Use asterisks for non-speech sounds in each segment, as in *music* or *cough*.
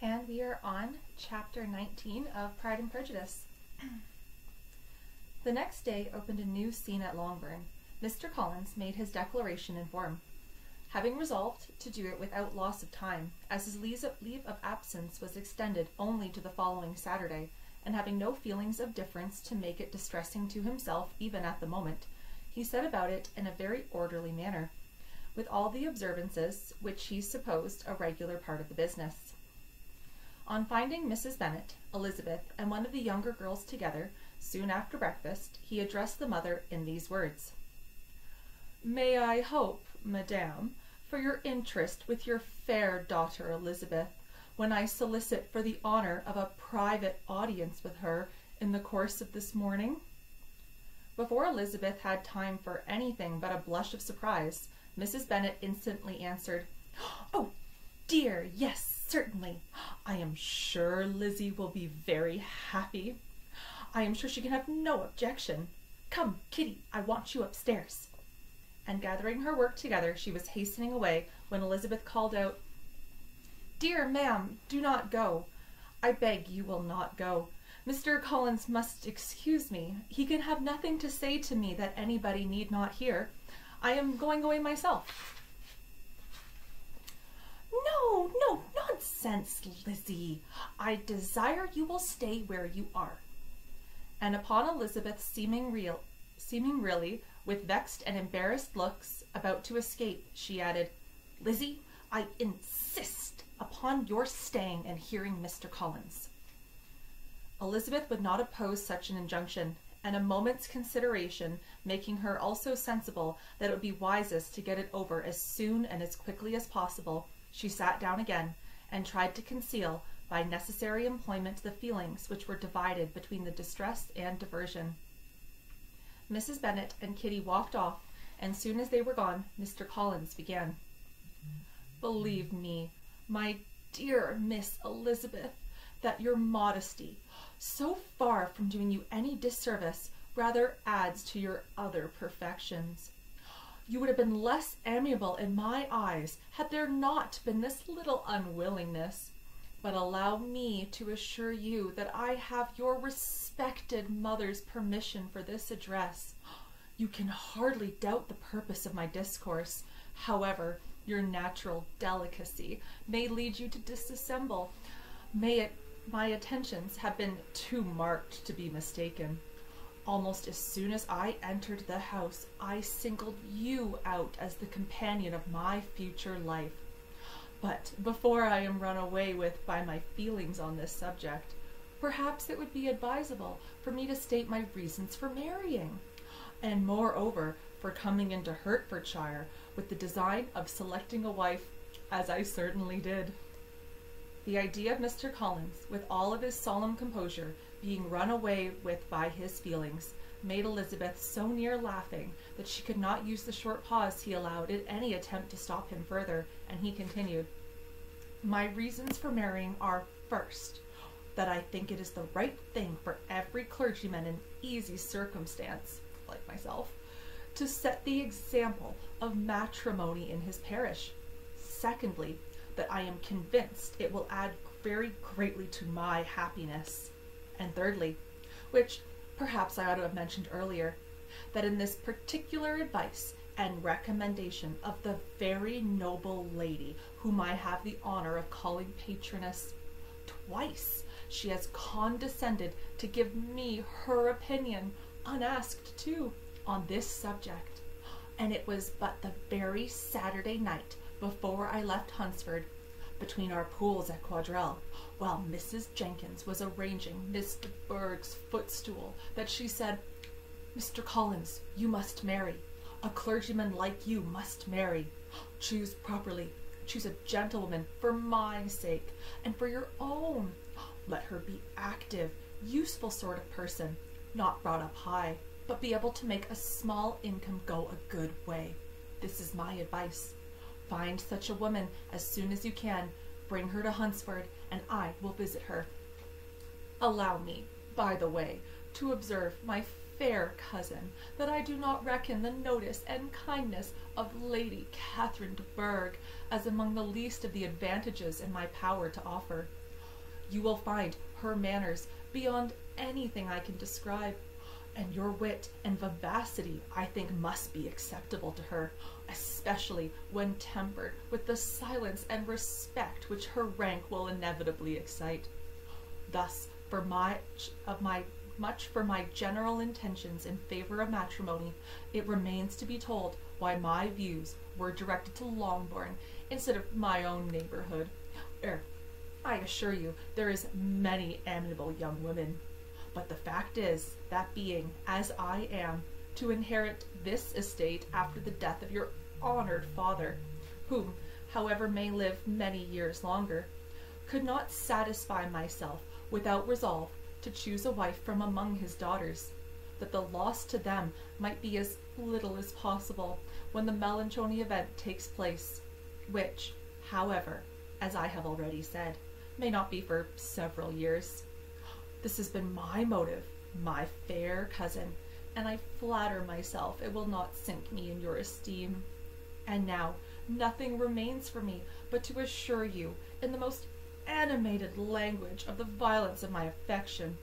And we are on chapter 19 of Pride and Prejudice. the next day opened a new scene at Longbourn. Mr. Collins made his declaration in form, having resolved to do it without loss of time, as his leave of absence was extended only to the following Saturday, and having no feelings of difference to make it distressing to himself even at the moment, he set about it in a very orderly manner, with all the observances which he supposed a regular part of the business. On finding Mrs. Bennet, Elizabeth, and one of the younger girls together, soon after breakfast, he addressed the mother in these words: "May I hope, madam, for your interest with your fair daughter Elizabeth, when I solicit for the honour of a private audience with her in the course of this morning?" Before Elizabeth had time for anything but a blush of surprise, Mrs. Bennet instantly answered: "Oh, dear, yes! Certainly. I am sure Lizzie will be very happy. I am sure she can have no objection. Come, Kitty, I want you upstairs." And gathering her work together, she was hastening away when Elizabeth called out, "Dear ma'am, do not go. I beg you will not go. Mr. Collins must excuse me. He can have nothing to say to me that anybody need not hear. I am going away myself. No, no, nonsense, Lizzie. I desire you will stay where you are. And upon Elizabeth seeming real, seeming really, with vexed and embarrassed looks, about to escape, she added, Lizzie, I insist upon your staying and hearing Mr. Collins. Elizabeth would not oppose such an injunction, and a moment's consideration making her also sensible that it would be wisest to get it over as soon and as quickly as possible, she sat down again, and tried to conceal by necessary employment the feelings which were divided between the distress and diversion. Mrs. Bennet and Kitty walked off, and soon as they were gone, Mr. Collins began. Believe me, my dear Miss Elizabeth, that your modesty, so far from doing you any disservice, rather adds to your other perfections. You would have been less amiable in my eyes had there not been this little unwillingness. But allow me to assure you that I have your respected mother's permission for this address. You can hardly doubt the purpose of my discourse. However, your natural delicacy may lead you to dissemble. May it my attentions have been too marked to be mistaken. Almost as soon as I entered the house, I singled you out as the companion of my future life. But before I am run away with by my feelings on this subject, perhaps it would be advisable for me to state my reasons for marrying, and moreover for coming into Hertfordshire with the design of selecting a wife, as I certainly did. The idea of Mr. Collins, with all of his solemn composure, being run away with by his feelings, made Elizabeth so near laughing that she could not use the short pause he allowed in any attempt to stop him further, and he continued, My reasons for marrying are, first, that I think it is the right thing for every clergyman in easy circumstance, like myself, to set the example of matrimony in his parish. Secondly, that I am convinced it will add very greatly to my happiness. And thirdly, which perhaps I ought to have mentioned earlier, that in this particular advice and recommendation of the very noble lady whom I have the honor of calling patroness, twice she has condescended to give me her opinion, unasked too, on this subject. And it was but the very Saturday night before I left Hunsford between our pools at Quadrille, while Mrs. Jenkins was arranging Miss de Bourgh's footstool, that she said, Mr. Collins, you must marry. A clergyman like you must marry. Choose properly. Choose a gentlewoman for my sake, and for your own. Let her be active, useful sort of person, not brought up high, but be able to make a small income go a good way. This is my advice. Find such a woman as soon as you can, bring her to Hunsford, and I will visit her. Allow me, by the way, to observe, my fair cousin, that I do not reckon the notice and kindness of Lady Catherine de Bourgh as among the least of the advantages in my power to offer. You will find her manners beyond anything I can describe, and your wit and vivacity I think must be acceptable to her, especially when tempered with the silence and respect which her rank will inevitably excite. Thus, for much of my much for my general intentions in favor of matrimony, it remains to be told why my views were directed to Longbourn instead of my own neighborhood. Er, I assure you, there is many amiable young women. But the fact is, that being, as I am, to inherit this estate after the death of your honored father, whom, however, may live many years longer, could not satisfy myself without resolve to choose a wife from among his daughters, that the loss to them might be as little as possible when the melancholy event takes place, which, however, as I have already said, may not be for several years. This has been my motive, my fair cousin, and I flatter myself it will not sink me in your esteem. And now nothing remains for me but to assure you, in the most animated language, of the violence of my affection.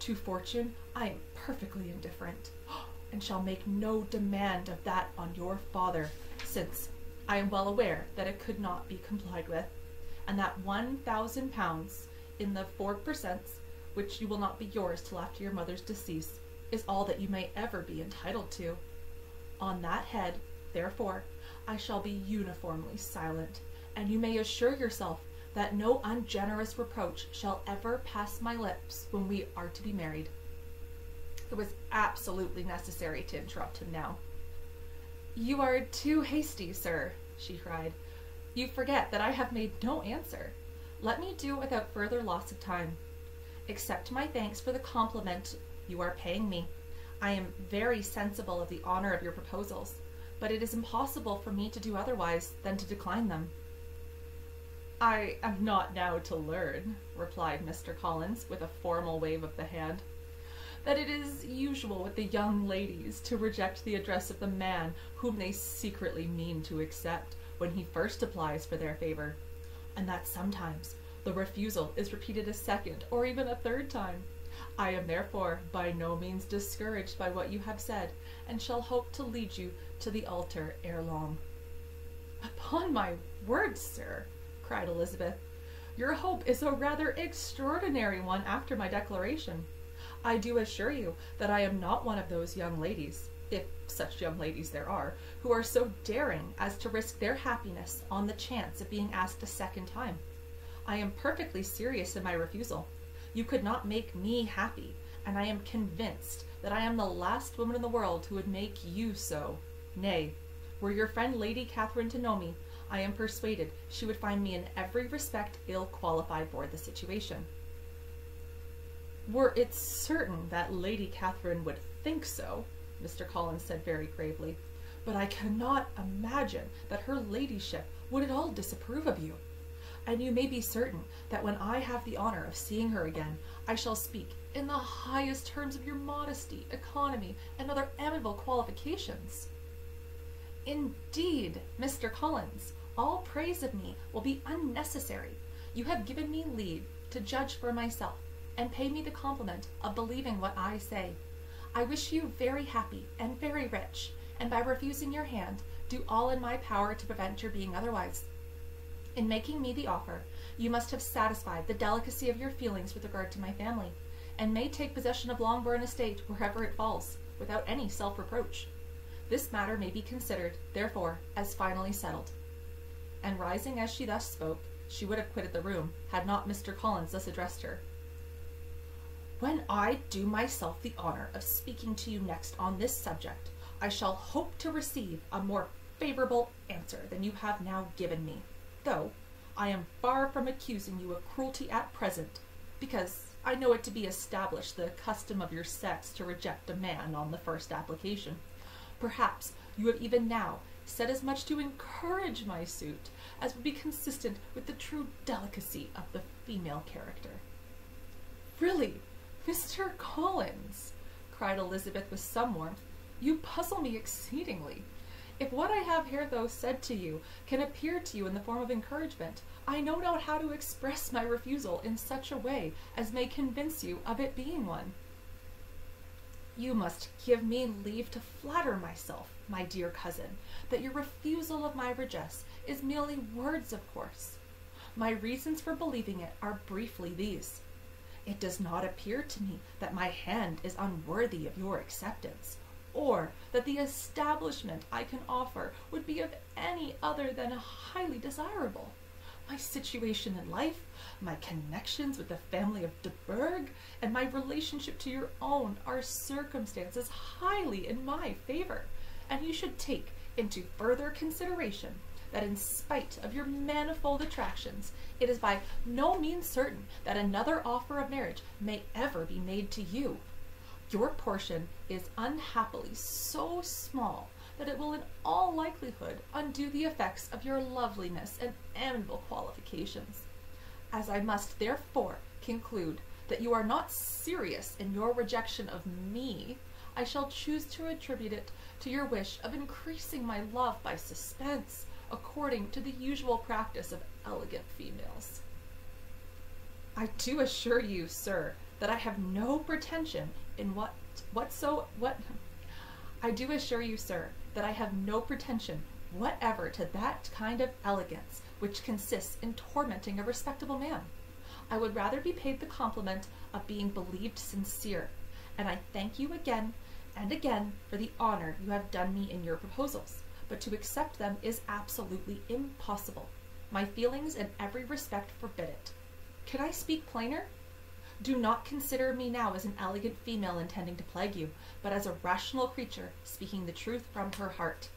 To fortune I am perfectly indifferent, *gasps* and shall make no demand of that on your father, since I am well aware that it could not be complied with, and that one thousand pounds in the four per cents, which you will not be yours till after your mother's decease, is all that you may ever be entitled to. On that head, therefore, I shall be uniformly silent, and you may assure yourself that no ungenerous reproach shall ever pass my lips when we are to be married. It was absolutely necessary to interrupt him now. You are too hasty, sir, she cried. You forget that I have made no answer. Let me do without further loss of time. Accept my thanks for the compliment you are paying me. I am very sensible of the honor of your proposals, but it is impossible for me to do otherwise than to decline them. I am not now to learn, replied Mr. Collins, with a formal wave of the hand, that it is usual with the young ladies to reject the address of the man whom they secretly mean to accept when he first applies for their favor, and that sometimes the refusal is repeated a second or even a third time. I am therefore by no means discouraged by what you have said, and shall hope to lead you to the altar ere long. Upon my word, sir, cried Elizabeth. Your hope is a rather extraordinary one after my declaration. I do assure you that I am not one of those young ladies, if such young ladies there are, who are so daring as to risk their happiness on the chance of being asked a second time. I am perfectly serious in my refusal. You could not make me happy, and I am convinced that I am the last woman in the world who would make you so. Nay, were your friend Lady Catherine to know me, I am persuaded she would find me in every respect ill qualified for the situation. Were it certain that Lady Catherine would think so, Mr. Collins said very gravely, but I cannot imagine that her ladyship would at all disapprove of you. And you may be certain that when I have the honor of seeing her again, I shall speak in the highest terms of your modesty, economy, and other amiable qualifications. Indeed, Mr. Collins, all praise of me will be unnecessary. You have given me leave to judge for myself, and pay me the compliment of believing what I say. I wish you very happy and very rich, and by refusing your hand, do all in my power to prevent your being otherwise. In making me the offer, you must have satisfied the delicacy of your feelings with regard to my family, and may take possession of Longbourn estate wherever it falls, without any self-reproach. This matter may be considered, therefore, as finally settled and rising as she thus spoke, she would have quitted the room, had not Mr. Collins thus addressed her. When I do myself the honor of speaking to you next on this subject, I shall hope to receive a more favorable answer than you have now given me, though I am far from accusing you of cruelty at present, because I know it to be established the custom of your sex to reject a man on the first application. Perhaps you have even now said as much to encourage my suit as would be consistent with the true delicacy of the female character. Really, Mr. Collins, cried Elizabeth with some warmth, you puzzle me exceedingly. If what I have here, though, said to you can appear to you in the form of encouragement, I know not how to express my refusal in such a way as may convince you of it being one. You must give me leave to flatter myself, my dear cousin, that your refusal of my regess is merely words of course. My reasons for believing it are briefly these. It does not appear to me that my hand is unworthy of your acceptance, or that the establishment I can offer would be of any other than a highly desirable. My situation in life, my connections with the family of de Bourgh, and my relationship to your own are circumstances highly in my favor, and you should take into further consideration that in spite of your manifold attractions, it is by no means certain that another offer of marriage may ever be made to you. Your portion is unhappily so small that it will in all likelihood undo the effects of your loveliness and amiable qualifications. As I must therefore conclude that you are not serious in your rejection of me, I shall choose to attribute it to your wish of increasing my love by suspense, according to the usual practice of elegant females. I do assure you, sir, that I have no pretension in what what so what I do assure you, sir, that I have no pretension whatever to that kind of elegance which consists in tormenting a respectable man. I would rather be paid the compliment of being believed sincere, and I thank you again and again for the honor you have done me in your proposals, but to accept them is absolutely impossible. My feelings in every respect forbid it. Can I speak plainer? Do not consider me now as an elegant female intending to plague you, but as a rational creature speaking the truth from her heart.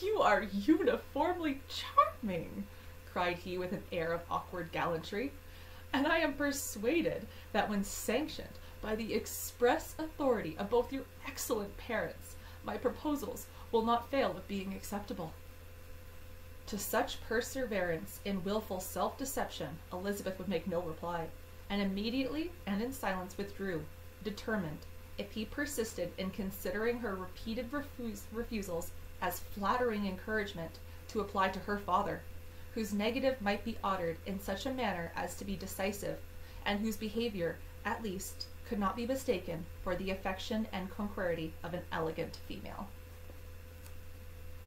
You are uniformly charming, cried he with an air of awkward gallantry, and I am persuaded that when sanctioned by the express authority of both your excellent parents, my proposals will not fail of being acceptable. To such perseverance in wilful self deception, Elizabeth would make no reply, and immediately and in silence withdrew, determined, if he persisted in considering her repeated refus- refusals as flattering encouragement, to apply to her father, whose negative might be uttered in such a manner as to be decisive, and whose behavior, at least, could not be mistaken for the affection and contrariety of an elegant female.